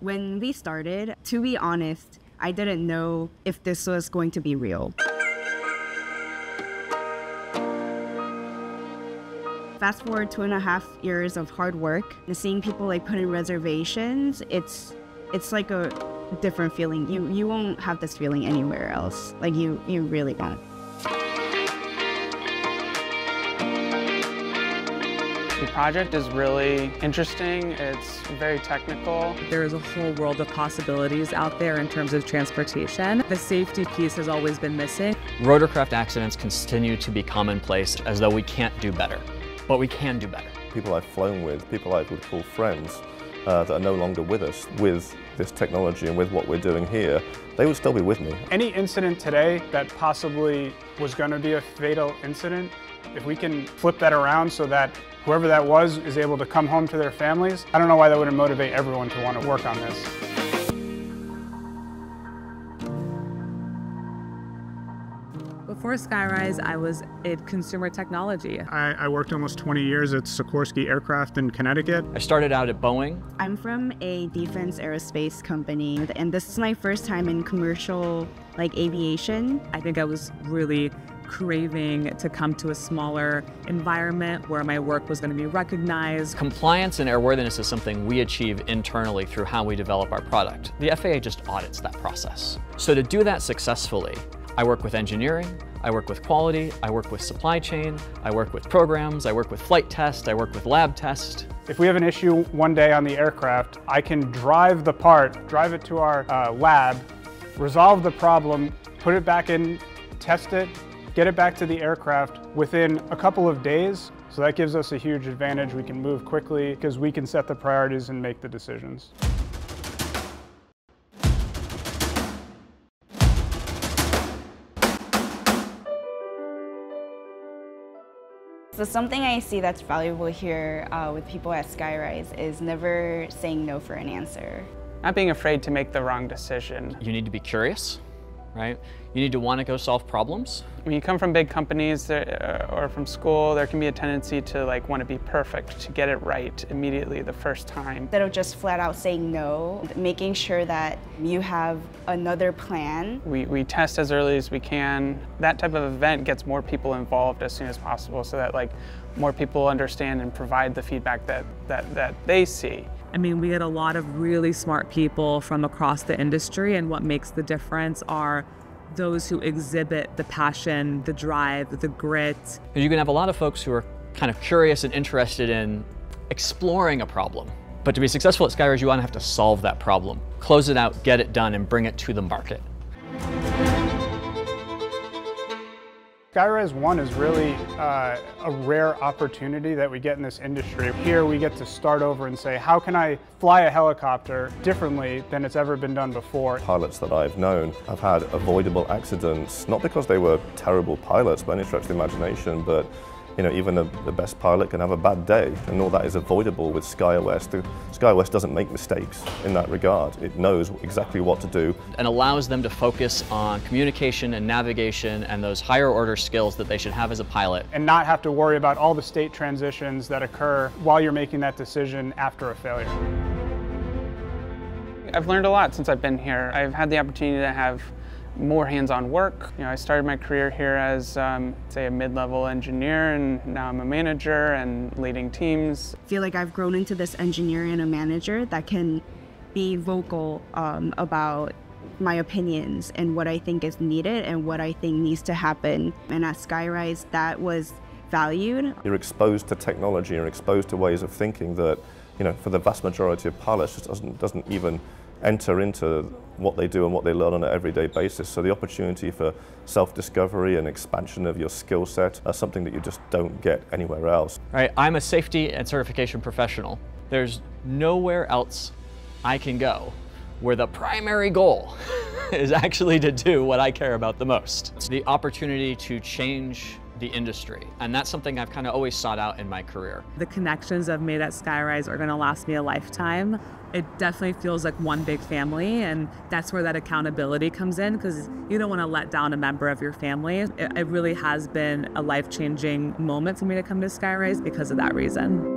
When we started, to be honest, I didn't know if this was going to be real. Fast forward two and a half years of hard work, and seeing people like put in reservations, it's it's like a different feeling. You you won't have this feeling anywhere else. Like you you really won't. The project is really interesting. It's very technical. There is a whole world of possibilities out there in terms of transportation. The safety piece has always been missing. Rotorcraft accidents continue to be commonplace as though we can't do better, but we can do better. People I've flown with, people I would call friends, uh, that are no longer with us with this technology and with what we're doing here, they would still be with me. Any incident today that possibly was going to be a fatal incident, if we can flip that around so that whoever that was is able to come home to their families, I don't know why that wouldn't motivate everyone to want to work on this. Before Skyryse, I was in consumer technology. I, I, worked almost 20 years at Sikorsky Aircraft in Connecticut. I started out at Boeing. I'm from a defense aerospace company, and this is my first time in commercial like aviation. I think I was really craving to come to a smaller environment where my work was going to be recognized. Compliance and airworthiness is something we achieve internally through how we develop our product. The FAA just audits that process. So to do that successfully, I work with engineering, I work with quality, I work with supply chain, I work with programs, I work with flight test, I work with lab test. If we have an issue one day on the aircraft, I can drive the part, drive it to our uh, lab, resolve the problem, put it back in, test it, get it back to the aircraft within a couple of days. So that gives us a huge advantage. We can move quickly because we can set the priorities and make the decisions. So something I see that's valuable here uh, with people at Skyryse is never saying no for an answer. Not being afraid to make the wrong decision. You need to be curious right? You need to want to go solve problems. When you come from big companies uh, or from school, there can be a tendency to like want to be perfect, to get it right immediately the first time. Instead of just flat out saying no, making sure that you have another plan. We, we test as early as we can. That type of event gets more people involved as soon as possible so that like more people understand and provide the feedback that, that, that they see. I mean, we get a lot of really smart people from across the industry, and what makes the difference are those who exhibit the passion, the drive, the grit. You can have a lot of folks who are kind of curious and interested in exploring a problem. But to be successful at Skyryse, you want to have to solve that problem, close it out, get it done, and bring it to the market. Skyryse One is really uh, a rare opportunity that we get in this industry. Here we get to start over and say, how can I fly a helicopter differently than it's ever been done before? Pilots that I've known have had avoidable accidents, not because they were terrible pilots by any stretch of the imagination, but you know, even the, the, best pilot can have a bad day, and all that is avoidable with SkyOS. The, SkyOS doesn't make mistakes in that regard. It knows exactly what to do. And allows them to focus on communication and navigation and those higher order skills that they should have as a pilot. And not have to worry about all the state transitions that occur while you're making that decision after a failure. I've learned a lot since I've been here. I've had the opportunity to have more hands-on work. You know, I started my career here as, um, say, a mid-level engineer, and now I'm a manager and leading teams. I feel like I've grown into this engineer and a manager that can be vocal um, about my opinions and what I think is needed and what I think needs to happen. And at Skyryse, that was valued. You're exposed to technology, you're exposed to ways of thinking that, you know, for the vast majority of pilots just doesn't, doesn't even enter into what they do and what they learn on an everyday basis. So the opportunity for self-discovery and expansion of your skill set are something that you just don't get anywhere else. All right, I'm a safety and certification professional. There's nowhere else I can go where the primary goal is actually to do what I care about the most. The opportunity to change the industry. And that's something I've kind of always sought out in my career. The connections I've made at Skyryse are going to last me a lifetime. It definitely feels like one big family, and that's where that accountability comes in because you don't want to let down a member of your family. It, it really has been a life changing moment for me to come to Skyryse because of that reason.